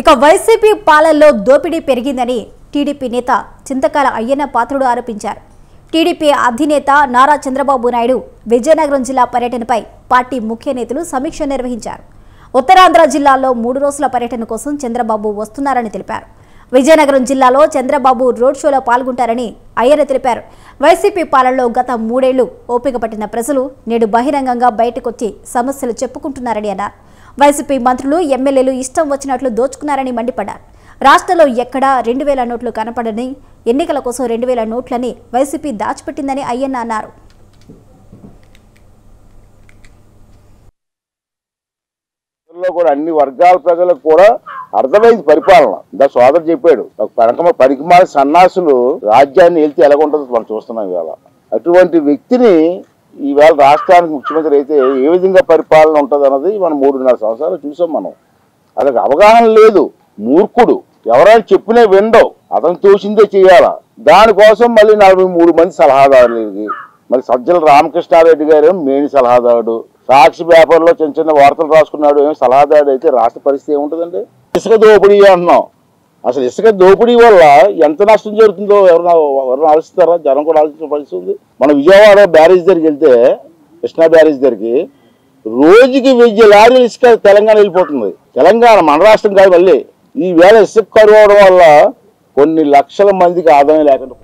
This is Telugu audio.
ఇక వైసీపీ పాలనలో దోపిడీ పెరిగిందని టీడీపీ నేత చింతకాల అయ్యన్న పాత్రుడు ఆరోపించారు. టీడీపీ అధినేత నారా చంద్రబాబు నాయుడు విజయనగరం జిల్లా పర్యటనపై పార్టీ ముఖ్య నేతలు సమీక్ష నిర్వహించారు. ఉత్తరాంధ్ర జిల్లాలో మూడు రోజుల పర్యటన కోసం చంద్రబాబు వస్తున్నారని తెలిపారు. విజయనగరం జిల్లాలో చంద్రబాబు రోడ్ షోలో పాల్గొంటారని అయ్యర్ తెలిపారు. వైసీపీ పాలనలో గత మూడేళ్ళు ఓపిక పట్టిన ప్రజలు నేడు బహిరంగంగా బయటకొచ్చి సమస్యలు చెప్పుకుంటున్నారని అన్నారు. వైసీపీ మంత్రులు ఎమ్మెల్యేలు ఇష్టం వచ్చినట్లు దోచుకున్నారని మండిపడ్డారు. రాష్ట్రంలో ఎక్కడా రెండు వేల నోట్లు కనపడని ఎన్నికల కోసం రెండు వేల నోట్లని వైసీపీ దాచిపెట్టిందని అయ్యన్న అన్నారు. కూడా అన్ని వర్గాల ప్రజలకు కూడా అర్థమైంది పరిపాలన. ఇందా సోదరు చెప్పాడు ఒక పరకమ పరికమాల సన్నాసులు రాజ్యాన్ని వెళ్తే ఎలాగుంటుందో మనం చూస్తున్నాం ఇవాళ. అటువంటి వ్యక్తిని ఈవేళ రాష్ట్రానికి ముఖ్యమంత్రి అయితే ఏ విధంగా పరిపాలన ఉంటుంది అన్నది మనం మూడున్నర సంవత్సరాలు చూసాం మనం. అతనికి అవగాహన లేదు. మూర్ఖుడు. ఎవరైనా చెప్పినా విండవు అతను తోచిందే చేయాల? దానికోసం మళ్ళీ నలభై మూడు మంది సలహాదారులకి మరి సజ్జల రామకృష్ణారెడ్డి గారు మేని సలహాదారుడు. సాక్షి పేపర్లో చిన్న చిన్న వార్తలు రాసుకున్నాడు. ఏమి సలహాదారుడు అయితే రాష్ట్ర పరిస్థితి ఏముంటుందండి? ఇసుక దోపిడీ అంటున్నాం. అసలు ఇసుక దోపిడీ వల్ల ఎంత నష్టం జరుగుతుందో ఎవరు ఎవరు ఆలోచిస్తారా? జనం కూడా ఆలోచించిన పరిస్థితి ఉంది. మన విజయవాడ బ్యారేజ్ దగ్గరికి వెళ్తే కృష్ణా బ్యారేజ్ దగ్గరికి రోజుకి వెయ్యి లారీలు ఇసుక తెలంగాణ వెళ్ళిపోతుంది. తెలంగాణ మన రాష్ట్రం కాదు మళ్ళీ. ఈ వేళ ఇసుక కరువు వల్ల కొన్ని లక్షల మందికి ఆదాయం లేకుండా